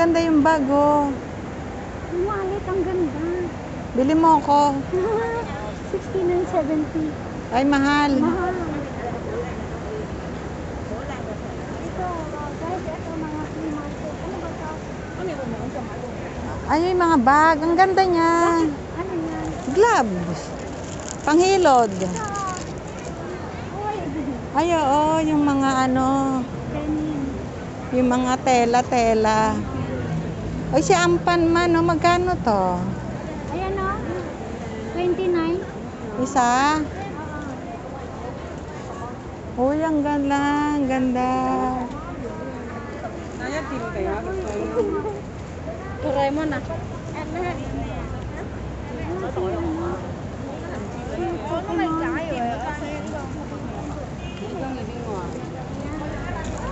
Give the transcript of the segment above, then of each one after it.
maganda yung bag, oh. Yung wallet, ang ganda. Bili mo ako. 69.70. Ay, mahal. Mahal. Ito, guys, ito mga free market. Ano ba ito? Ay, yung mga bag. Ang ganda niya. Ano yan? Gloves. Panghilod. Ay, oo. Yung mga ano. denim. Yung mga tela-tela. Ay, si Ampan man, oh. Magkano to? Ayan o. 29. Isa? Uy, ang ganda. Ang ganda. Doraemon ah.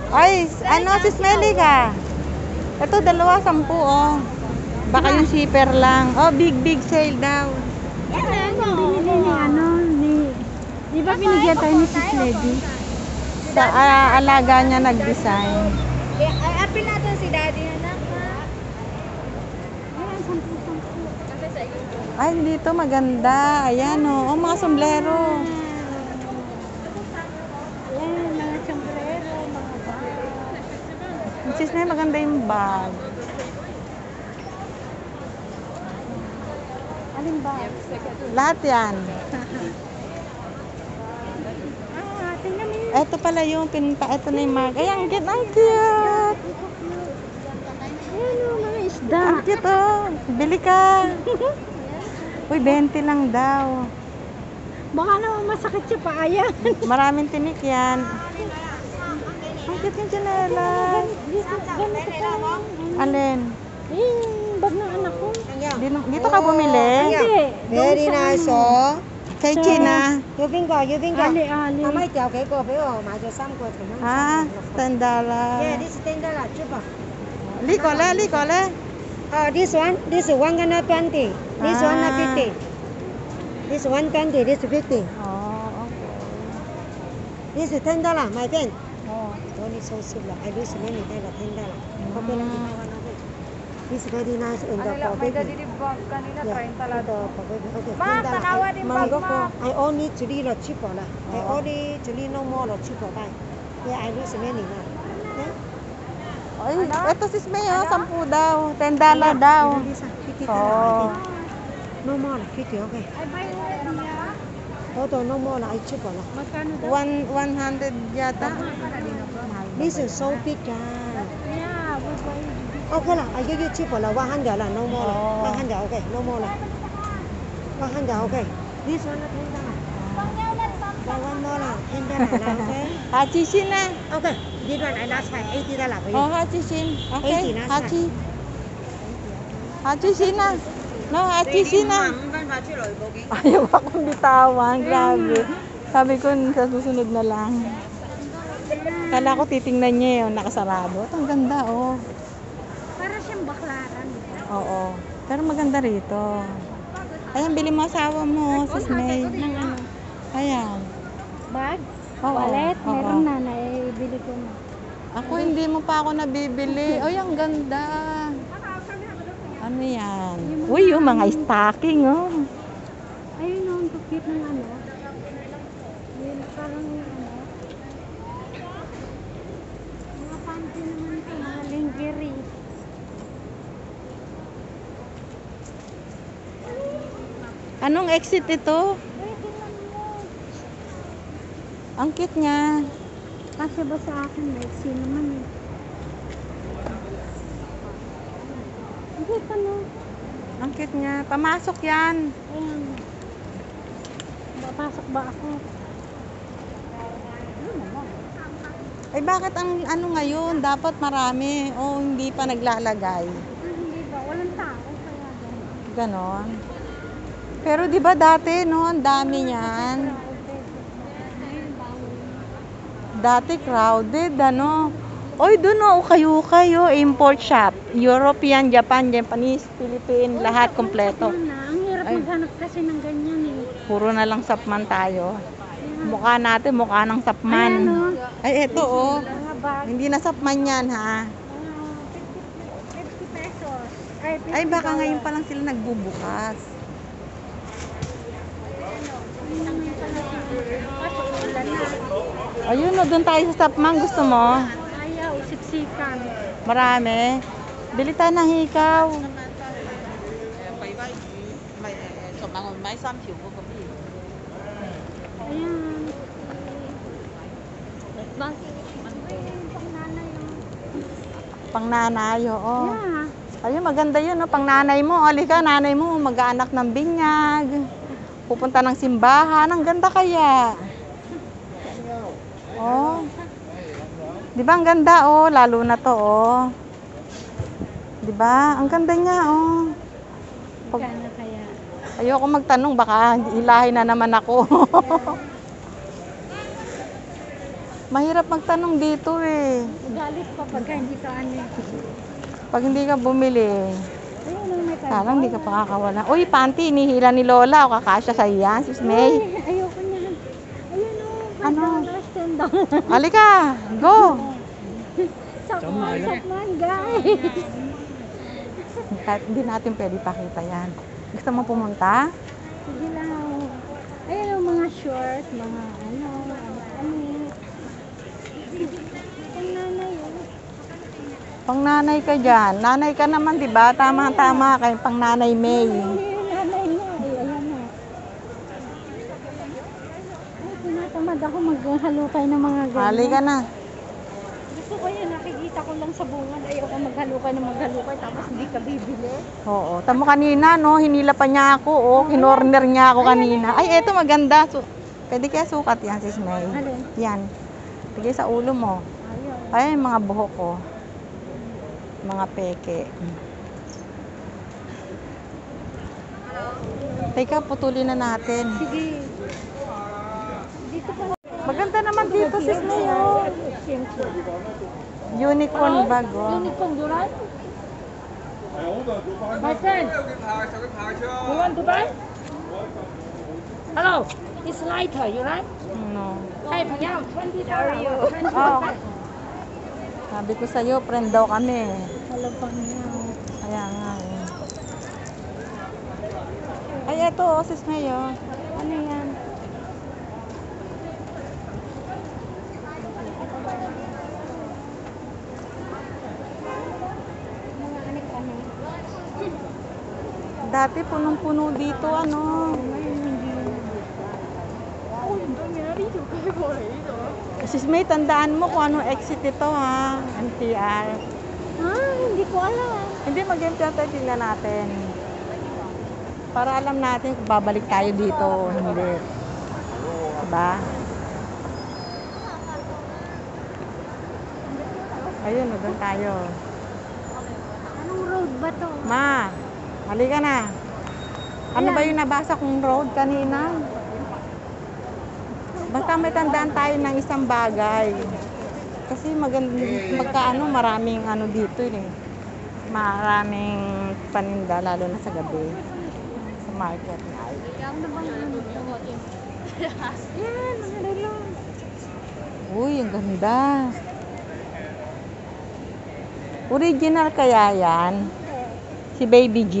Ay, ano, si Smelly ka? Ito, dalawa, sampu, oh. Baka yung shipper lang. Oh, big, big sale daw. Yan yung binili ni ano, ni... Di ba binigyan tayo ni Sis Lady? Sa ah, alaga niya nag-design. Ay, apil natin si Daddy anak ha. Ayan, sampu-sampu. Ay, dito maganda. Ayan, oh. Oh, mga sombrero. Ayan, mga sombrero, mga bag. Sis na maganda yung bag. Alin ba? Lahat yan. Ah, tingnan mo yun. Ito pala yung pinpa. Ito na yung mag. Ay, ang cute, ang cute. Ayan o, mga isda. Ang cute, oh. Bili ka. Uy, 20 lang daw. Baka naman masakit siya pa. Ayan. Maraming tinik yan. tiếp những trên này là ăn lên đi nó đi tao không mình lấy very nice so thấy chị na yêu vinh gọi yêu vinh gọi à mấy tiểu cái cô phải ở mà cho xăm của thằng à tên đó là yeah this tên đó là chupa lý có lẽ lý có lẽ Uh, ờ, this one, this one gonna 20, this ah. one na 50, this one 20, this 50. Oh, okay. This is $10, my friend. Oh. Only so lah. I lose many dollar, ten dollar. Okay lang, di ba one of it? This is very nice in the pocket. kanina, Yeah, in the pocket. Okay, Ma, ten tanawa I- din bag, ma. I only three la cheaper lah. I Oh. only three no more la cheaper buy. Yeah, I lose many lah. Okay? Ay, eto sis May, oh, 10 daw. 10 dollar daw. Oh. No more lah, fifty. Okay. Ay, buy one niya. Hold on, no more lah. I cheaper lah. Magkano daw? One, 100 yata. This is so big ah. Yeah, we buy. Okay lah, I give you cheaper lah. One hundred lah, no more Oh. lah. One hundred, okay, no more lah. One hundred, okay. This one lah, ten dollar. Buy one more lah, ten dollar lah, okay. Hachisin na. Okay, this one I last buy eighty dollar for you. Oh, hachisin. Okay, 80 na, hachi. Hachisin na. No, hachisin na. Ayaw akong bitawan. Grabe. Sabi ko sa susunod na lang. Kala ko titingnan niya yung nakasarado. Ito, ang ganda, oh. Para siyang baklaran. Oo. Pero maganda rito. Ayan, bili mo asawa mo, sis May. Ng ano? Ayan. Bag? Oo, Wallet? oo. Meron na, naibili ko na. Ako, hindi mo pa ako nabibili. Ay, ang ganda. Ano yan? Uy, yung mga stocking, oh. Ayun o, ang cute ng ano. Yun, parang ano. Mga panty naman ito, mga lingerie. Anong exit ito? Ang cute niya. Kasi ba sa akin, like, sino man eh. Ang cute ano. Ang cute niya. Pamasok yan. Ayan. Papasok ba ako? Ay, bakit ang ano ngayon? Dapat marami. O, hindi pa naglalagay. Ah, hindi ba? Walang tao. Kaya ganun. Ganon. Pero di ba dati, no? Ang dami niyan. Dati crowded, ano? Oy, doon oh, kayo kayo, import shop. European, Japan, Japanese, Philippine, lahat kompleto. Ano na, ang hirap Ay. maghanap kasi ng ganyan eh. Puro na lang sapman tayo. Mukha natin, mukha ng sapman. Ay, eto oh. Mga bag. Hindi na sapman yan, ha? Ah, Ay, Ay, baka ngayon pa lang sila nagbubukas. Ayun, no, doon tayo sa Tapman. Gusto mo? Siksikan. Marami. Bili tayo ng hikaw. Ayan. Bakit? Pang nanay yung... Pang nanay, oo. Yeah. Ayun, maganda yun, no? Pang nanay mo. Alika, nanay mo, mag-aanak ng binyag. Pupunta ng simbahan. Ang ganda kaya. Oh. Di ba ang ganda, oh. Lalo na to, oh. Di ba? Ang ganda niya, oh. Pag- Magkano kaya? Ayoko magtanong, baka ilahin na naman ako. Mahirap magtanong dito eh. Galit pa pagka hindi ka ano. eh. Pag hindi ka bumili, Ayun, may Parang hindi ka pakakawala. Uy, panty, inihila ni Lola. O kakasya sa yan, sis May. Ay, ayoko niyan. Ayun o. Ano? Stand down. Halika, go. Sakman, sakman, guys. Hindi natin pwede pakita yan. Gusto mo pumunta? Sige lang. Ayun o, mga short, mga ano, ano, ano. Ang nanay o. Pang nanay ka dyan. Nanay ka naman, di ba? Tama-tama kay pang nanay May. Nanay niya. Ay, ayan o. Ay, tinatamad ako maghalukay ng mga ganyan. Halika na. Ko yun, nakikita ko lang sa bungad. Ayoko maghalukay ng maghalukay tapos hindi ka bibili. Oo. Tamo kanina, no? Hinila pa niya ako, oh. Kinorner niya ako kanina. Ay, eto maganda. Su pwede kaya sukat yan, sis May. Alin? Yan. Lagay sa ulo mo. Ay, mga buhok ko. Mga peke. Teka, putulin na natin. Sige. Dito pa. kitosis na yun. Unicorn bag, oh. Unicorn like? My friend, you want to buy? Hello, it's lighter, you like? No. Hey, Pangyang, 20 dollars. Oh. Sabi ko sa'yo, friend daw kami. Hello, Pangyang. Kaya nga. Eh. Ay, eto, oh, osis na. Oh. Ano yan? Dati punong-puno dito, ano. Na. Sis May, tandaan mo kung anong exit ito, ha? NTR. Ah, hindi ko alam. Hindi, mag-MTR tayo, tingnan natin. Para alam natin kung babalik tayo dito o hindi. Diba? Ayun, doon tayo. Anong road ba to? Ma, halika na. Ano ba yung nabasa kong road kanina? Basta may tandaan tayo ng isang bagay. Kasi maganda, magkaano, maraming ano dito eh. Maraming paninda, lalo na sa gabi. Sa market. Ano bang ano? Yan, mga relo. Uy, ang ganda. Original kaya yan? Si Baby G.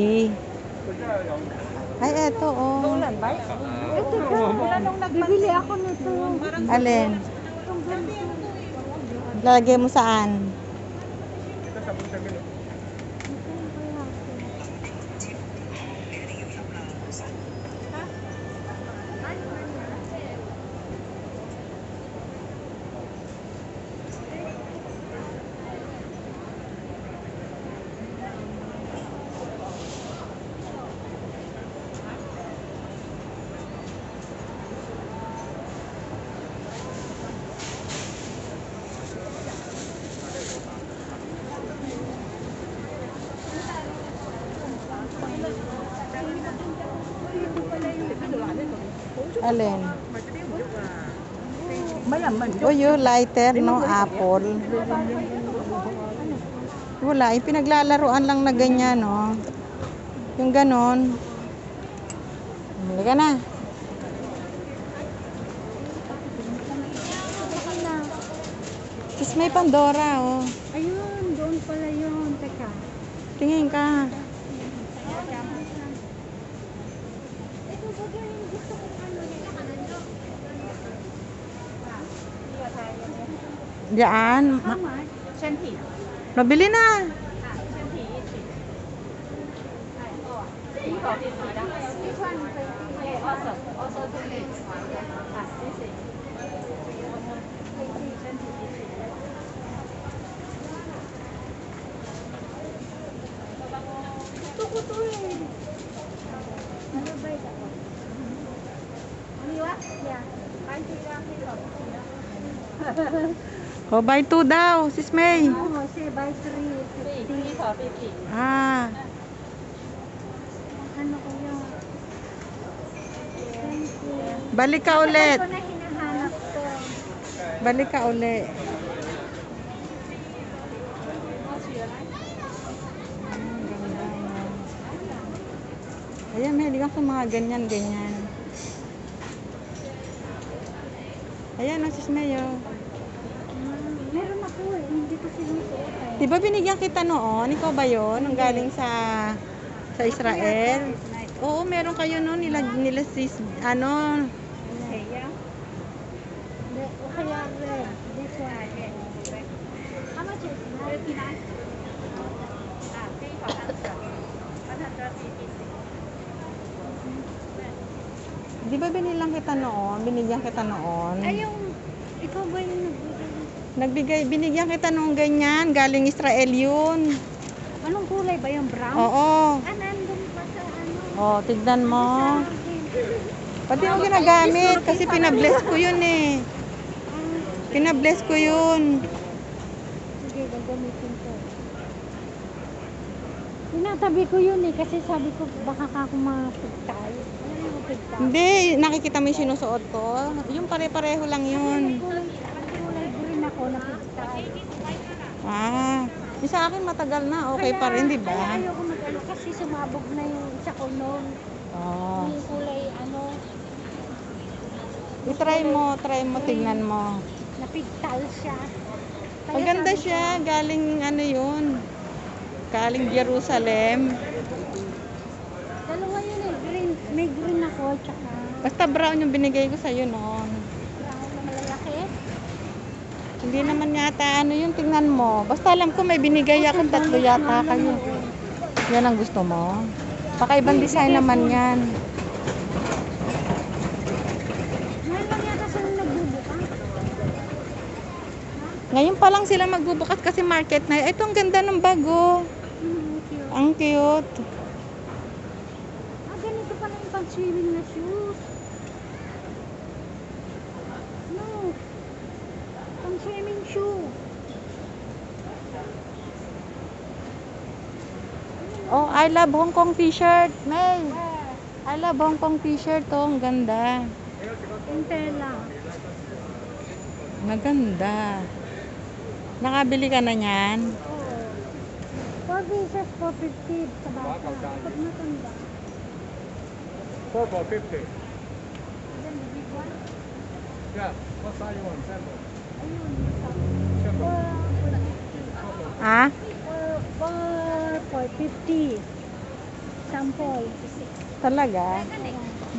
Ay, eto, oh. Ito ba? Bibili ako nito. Alin? Lalagay mo saan? Alin? Mayaman. O oh, yun, lighter, no? Apple. Wala, ipinaglalaruan lang na ganyan, no? Yung ganon. Hindi ka na. Tapos may Pandora, oh. Ayun, doon pala yun. Teka. Tingin ka. Ito, gusto ko Diyan. Ma- Mabili na. Oh, buy two daw, sis May. Oo, say by 3. Ah, Ano ko yun? Thank you. balik ka ulit. Ito na hinahanap ko. Balik ka ulit. Ayan, mahilig ako mga ganyan-ganyan. Ayan, oh, sis Mayo. Eh. Di ba binigyan kita noon? Ikaw ba yun? Nung galing sa sa Israel? Oo, meron kayo noon. Nila, nila sis, ano, Hindi, o kaya red. This one. How much is that? di ba binilang kita noon? Binigyan kita noon? Ay, yung, ikaw ba yung nagbigay? Nagbigay, binigyan kita nung ganyan. Galing Israel yun. Anong kulay ba yung brown? Oo. Ah, nandun pa sa ano? Oh, tignan mo. Pati mo ginagamit kasi pinabless ko yun eh. Pinabless ko yun. Sige, gagamitin ko. Tinatabi ko yun eh, kasi sabi ko baka ka mapigtay? Hindi, nakikita mo yung sinusuot ko. Yung pare-pareho lang yun. Kulay, pati kulay green ako napigtay. Ah, yung sa akin matagal na. Okay pa rin, di Kaya ba? ayoko mag-ano kasi sumabog na yung isa ko noon. Oh. Yung kulay ano, I-try mo, try mo, tignan mo. napigtal siya. Kaya Maganda sabi siya. Galing ano yun. Galing Jerusalem. Dalawa yun eh, green. May green ako, tsaka Basta brown yung binigay ko sa'yo noon. brown na malalaki. Hindi naman yata ano yun, tingnan mo. Basta alam ko may binigay ako, tatlo yata kayo. Yan ang gusto mo? Baka ibang design naman yan. Ngayon pa lang sila magbubukas kasi market na. Ito ang ganda ng bago. Hmm, cute. Ang cute. Ah, ganito pala yung pang-swimming na shoes. No. Pang-swimming shoe. Oh, I love Hong Kong t-shirt. May. Ah, I love Hong Kong t-shirt. Oh, ang ganda. yung tela. Maganda. Nakabili ka na niyan? Oo. 4 pieces, 450 sa bata. Pag matanda. Four for fifty. Then the big one. Yeah. What size you want? Sample. Ayun. Sample. 4, Ah? 450. Sample. Talaga?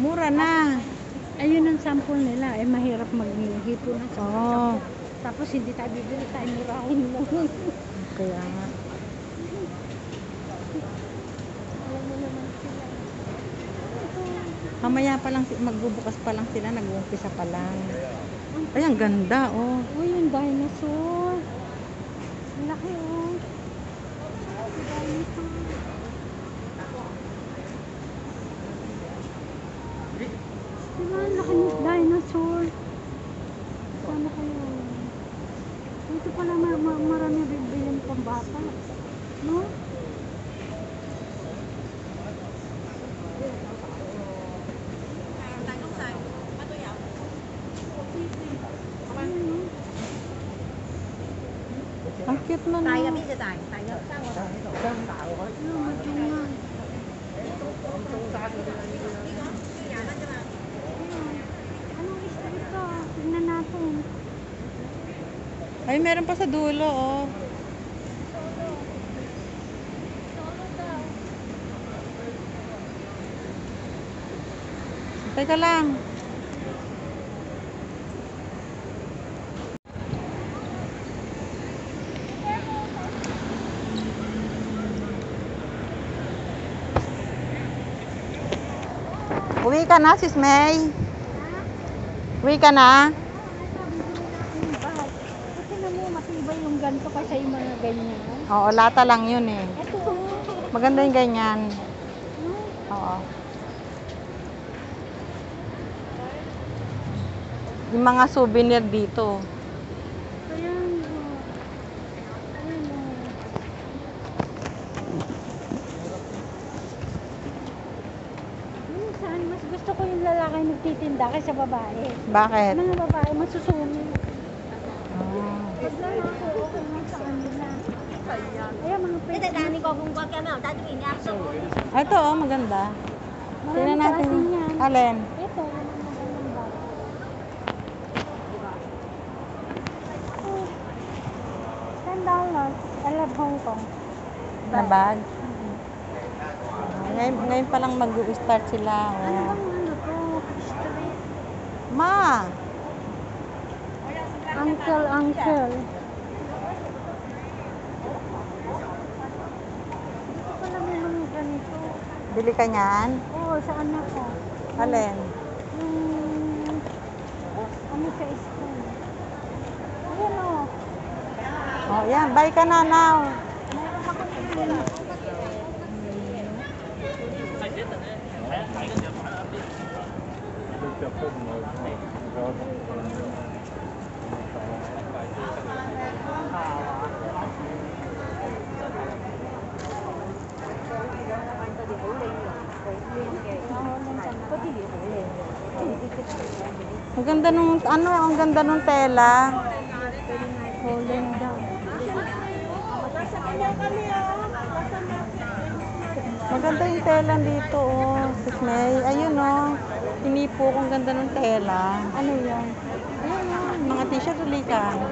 Mura na. Ayun ang sample nila. Eh, mahirap maghipo na sa Oo. Tapos hindi tayo bibili tayo murahin lang. Kaya nga. Mamaya pa lang, magbubukas pa lang sila, nag-uumpisa pa lang. Ay, ang ganda, oh. Uy, yung dinosaur. Ang laki, oh. Dinosaur. Diba, ang laki ng dinosaur. Sana kayo. Dito pala ma ma marami bibilin pang bata. No? Ayun, oh. Ang cute man, oh. Ayun, matingan. Anong isa ito? Tingnan natin. Ay, meron pa sa dulo, oh. Teka lang. Uwi ka na, sis May. Uwi ka na. Kasi na mo, matibay yung ganito kasi yung mga ganyan. Oo, lata lang yun eh. Maganda yung ganyan. Oo. Yung mga souvenir dito. Ayan, oh. Minsan, mas gusto ko yung lalaki nagtitinda kaysa babae. Bakit? Mga babae, masusumi. Ah. Pag lalaki, okay lang sa kanila. Ayan, mga pwede. Ah, ito oh, maganda. Marami Tingnan sa natin. atin yan. Alin? Ito, yung magandang bag. Oh, dollars. I love Hong Kong. Na bag? Ngayon, ngayon pa lang mag-start sila. Ano Oh. bang ano to? Ma! Uncle, uncle. Dito pala may mga ganito. Bili ka niyan? Oo, sa anak ko. Alin? Yung, ano sa school. Ayan o. Oh, yan. Buy ka na now. Meron akong ano. Look at footnote. Ang ganda nung, ano, ang ganda nung tela. Holding down. Maganda yung tela dito, oh. Sis May. Ayun, oh. Hinipo kong ganda ng tela. Ano yan? Ayun, oh. Mga t-shirt, uli ka. Ano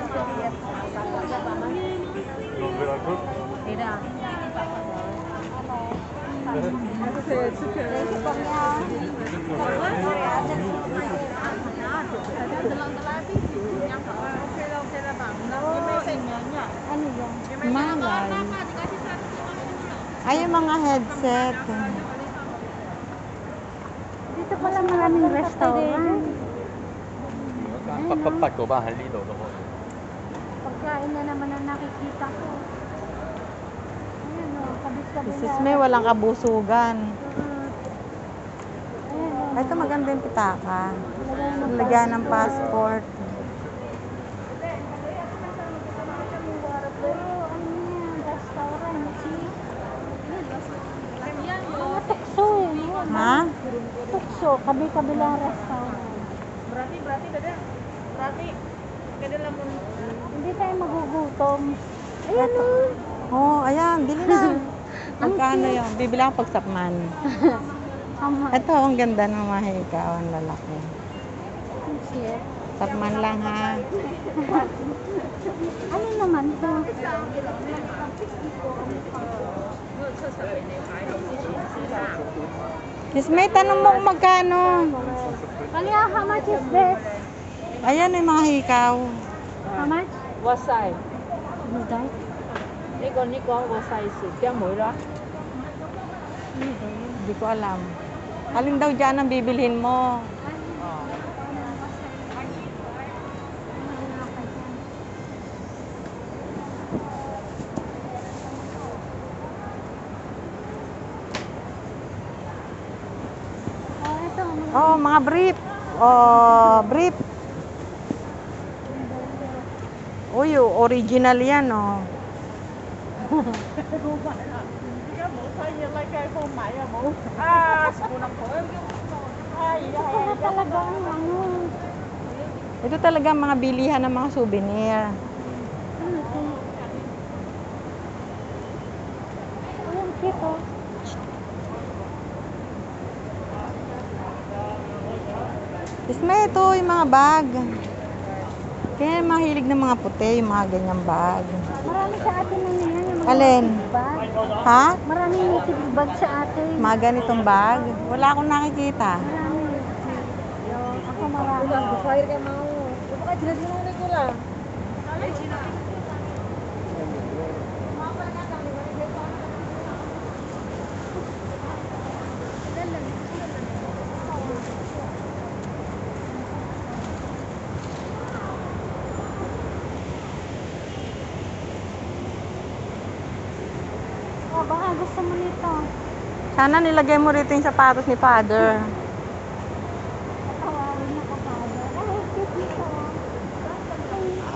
yan? Malay. Ay, yung mga headset maraming restaurant. Pagpapag ko ba, halilo ko. Pagkain na naman ang nakikita ko. Ayan oh, o, kabis-kabila. Mrs. May, walang kabusugan. Mm. Oh. Ito maganda yung pitaka. Lagyan ng passport. Tukso, kabi-kabilang restaurant. Hindi tayo magugutom. Ayan o. Oh, ayan, bili na. Magkano yun? Bibili ako pagsakman. Ito, ang ganda ng mga hikaw, ang lalaki. Sakman lang ha. Ano naman to? Yes, may tanong mo kung magkano. Kaya, ah, how much is this? Ayan yung mga hikaw. How much? Wasai. Ano dahil? Niko, Niko, wasai si. Kaya mo, ila? Hindi ko alam. Alin daw dyan ang bibilhin mo? Oh, ito. mga- Oh, mga brief. Oh, brief. Uy, original yan, oh. Ito talaga mga bilihan ng mga souvenir. Ano ito? Ayan, cute oh. Isme, ito yung mga bag. Kaya mahilig ng mga puti, yung mga ganyang bag. Marami sa atin ano yan. Yung mga Alin? bag. Ha? Maraming native bag sa atin. Mga ganitong bag? Wala akong nakikita. Marami. ganggu fire kayak mau. Itu kan jelas ngono iku lah. Oh, baka gusto mo nito. Sana nilagay mo rito yung sapatos ni Father. Tawagin mo ka pa. Ay, cute nito.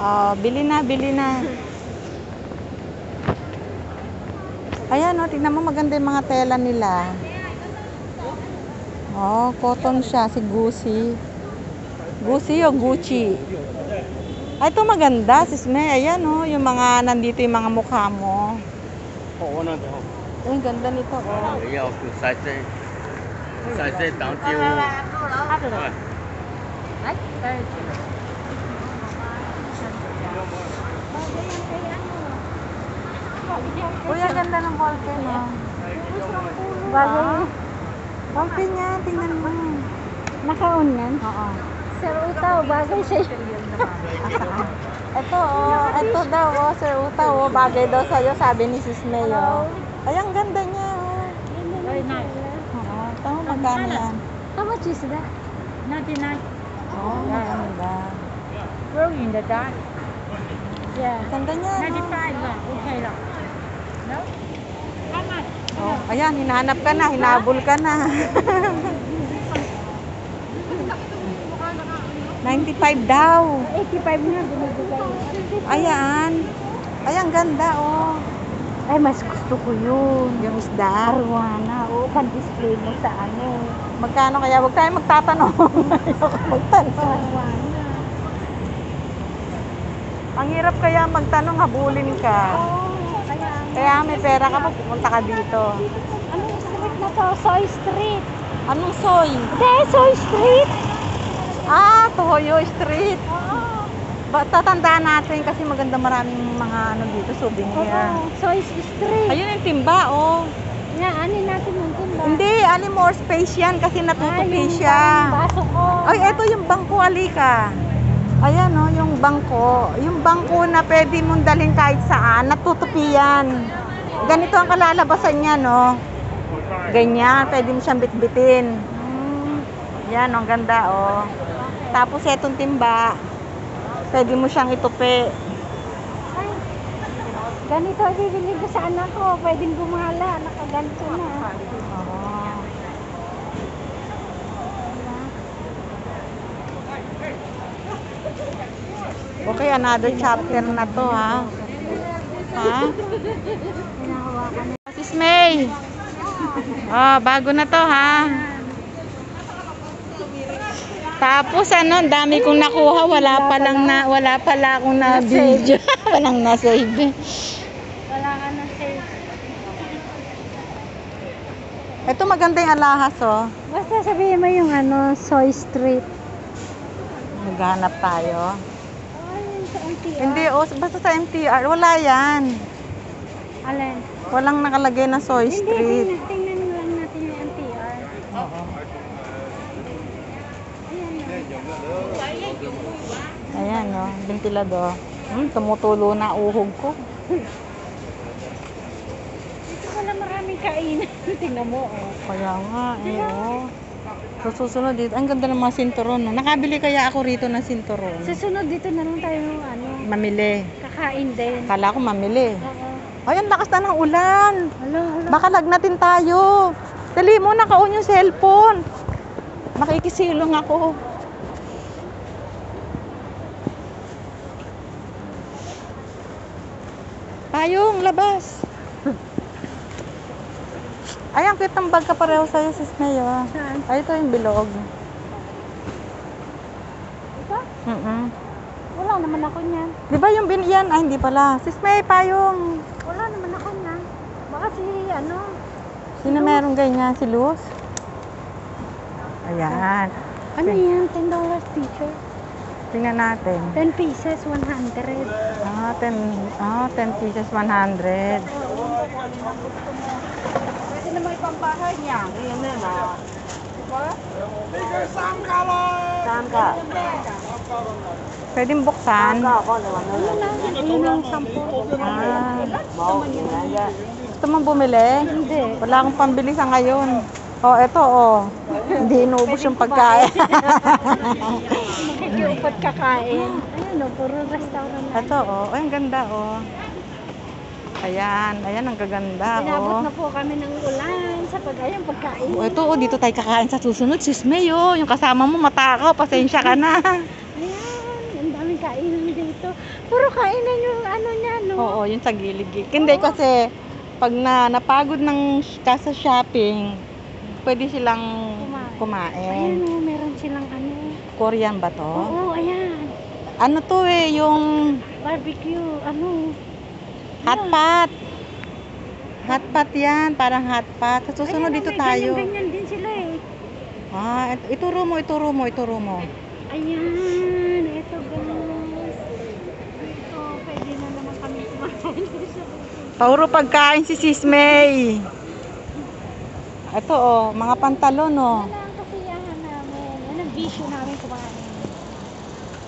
Oh, bili na, bili na. Ayan, oh, tingnan mo maganda yung mga tela nila. Oh, cotton siya, si Gucci. Gucci o Gucci? Ay, ito maganda, sis May. Ayan, oh, yung mga, nandito yung mga mukha mo. Oo, ano daw? Ang ganda nito. Oh. Ayaw, saysay. Saysay down to... Ay, cái good. Uy, cái ganda ng volcano. Bagay. Okay niya, tingnan mo. Nakaon yan? Oo. cái utaw, bagay siya yun. Ito, oh. Ito daw, oh. Sir Uta, oh. Bagay daw sa'yo, sabi ni Sis May, oh. Ay, ang ganda niya, oh. Very nice. Oo. Tama, magkano yan? How much is that? 99 Oh, maganda. Grow in the dark. Yeah. Ganda niya, no? 95 lah. Okay lah. No? How much? Oh, ayan, hinahanap ka na, hinabol ka na. 95 daw. 85 na binibigay. Ayan. Ay, ang ganda, oh. Ay, mas gusto ko yun. Yung isda. Arwana. Oo, pan-display mo sa ano. Magkano kaya? Huwag tayo magtatanong. Ayoko magtanong. Arwana. Ang hirap kaya magtanong, habulin ka. Oo, kaya Kaya may pera ka, pupunta ka dito. Anong street na to? Soy Street. Anong soy? Hindi, Soy Street. Ah, Tohoyo Street. Oo. Ba, tatandaan natin kasi maganda maraming mga ano dito, souvenir. Oo, Soy Street. Ayun yung timba, oh. Nga, anin natin yung timba. Hindi, ali more space yan kasi Ah, natutupi yung siya. baso ko. Ay, eto yung bangko, alika. Ayan, oh, yung bangko. Yung bangko na pwede mong dalhin kahit saan, natutupi yan. Ganito ang kalalabasan niya, no? Ganyan, pwede mo siyang bitbitin. Hmm. Yan, ang ganda, oh. Tapos etong timba, pwede mo siyang itupi. Ay, ganito bibili ko sa anak ko. Pwedeng gumala. Nakaganto na. Oh. Okay, another chapter na to, ha? Ha? Sis May. Oh, bago na to, ha? Tapos ano, ang dami kong nakuha, wala pa lang na, wala pala akong na video. Walang na save. Wala ka na save. Ito maganda yung alahas, oh. Basta sabihin mo yung ano, Soy Street. Naghanap tayo. Ay, yun sa MTR. Hindi, oh, basta sa MTR, wala yan. Alin? Walang nakalagay na Soy Hindi, Street. tingnan, tingnan lang natin yung MTR. Oo. Ayan. Ayan, oh, ventilador. Hmm, tumutulo na uhog ko. Dito wala maraming kainan. Tingnan mo, oh. Kaya nga, eh, oh. So, susunod dito. Ang ganda ng mga sinturon. No? Nakabili kaya ako rito ng sinturon. Susunod dito na lang tayo, ano, Mamili. kakain din. Kala ko mamili. Oo. Ay, ang lakas na ng ulan. Hala, hala. Baka lagnatin tayo. Dali mo, naka-on yung cellphone. Makikisilong ako. Payong, labas. Ay, ang cute ng bag ka pareho sa'yo, sis Mayo. Saan? Ay, ito yung bilog. Ito? Mm Wala naman ako niyan. Di ba yung bin yan? Ay, hindi pala. Sis May, payong. Wala naman ako niyan. Baka si, ano, Sino meron ganyan? Si Luz? Ayan. ano yan? $10 teacher. Tingnan natin. 10 pieces, 100. Ah, 10, ah, 10 pieces, 100. Pwede naman ipambahay niya. Ayan na na. Diba? Pwedeng buksan. Ano lang, yun ang sampo. Ah. Gusto mo bumili? Hindi. Wala akong pambili sa ngayon. Oh, eto oh. Hindi inuubos yung pagkain. Makikiupat kakain. Ayun o, puro restaurant. Ito oh, ay ang ganda oh. Ayan, ayan ang gaganda Inabot oh. na po kami ng ulan sa pag-ayang pagkain. Oh, ito oh, dito tayo kakain sa susunod. Sis May oh, yung kasama mo matakaw, pasensya ka na. Ayan, ang daming kainan dito. Puro kainan yung ano niya, no? Oo, yun sa gilid. Hindi kasi pag na napagod ng kasa shopping, pwede silang Kumain. Ayan o, meron silang ano. Korean ba to? Oo, ayan. Ano to eh, yung Barbecue, ano. hot pot. Hot pot yan, parang hot pot. Sa susunod Ayan, dito may tayo. Ganyan-ganyan din sila eh. Ah, it- ituro mo, ituro mo, ituro mo. Ayan, ito guys. Ito, pwede na naman kami kumain. Puro pagkain si Sis May. Ito oh, mga pantalon oh. Yan ang kasiyahan namin. Yan ang bisyo namin kumain.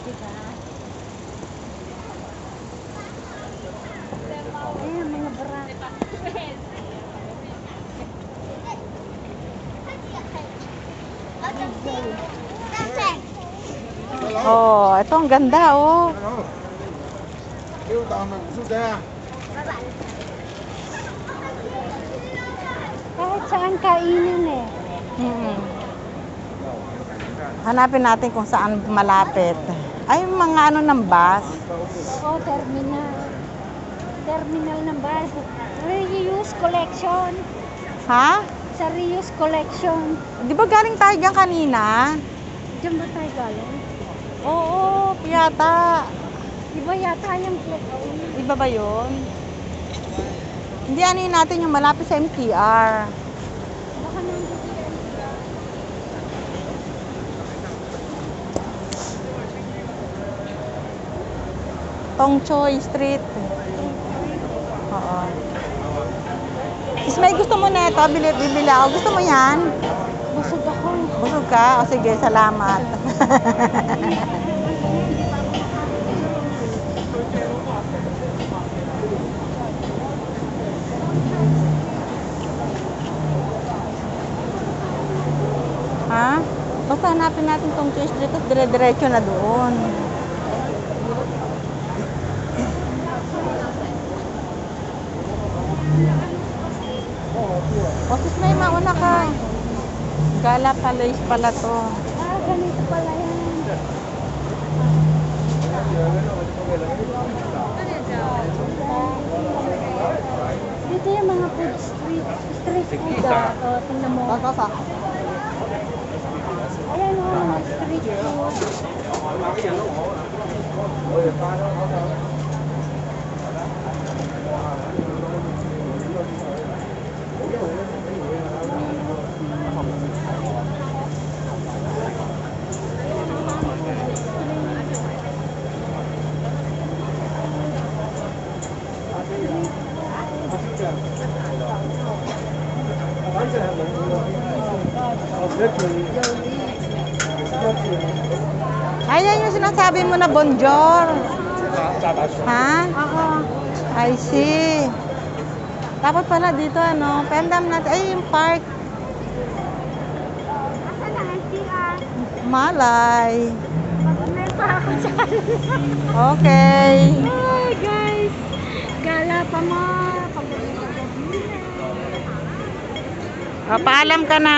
Diba? Ayan, mga bra. Oh, ito ang ganda, oh. Kahit saan kainin eh. Mm -hmm. Hanapin natin kung saan malapit. Ay, mga ano ng bus. Oo, terminal. Terminal ng bus. Reuse collection. Ha? Sa reuse collection. Di ba galing tayo dyan kanina? Diyan ba tayo galing? Oo, yata. Di ba yata yung Iba ba yun? Hindi ano yun natin yung malapit sa MTR. Baka nandito yan. Tong Choi Street. Oo. Is may gusto mo na ito? Bili, bibili ako. Gusto mo yan? Busog ako. Busog ka? O sige, salamat. ha? Basta hanapin natin tong Choi Street at dire-diretso na doon. O, sis may mauna ka. Gala Palace pala to. Ah, ganito pala yan. Dito yung mga food street, street food ah. O, tingnan mo. Kakasa. Ayan o, mga street food. Ayan yung sinasabi mo na bonjour. Ha? Oo. I see. Dapat pala dito ano, pendam natin. Ay, yung park. Asa na ang CR? Malay. Ako. Okay. Hi guys! Gala pa mo. Pagdating O, paalam ka na.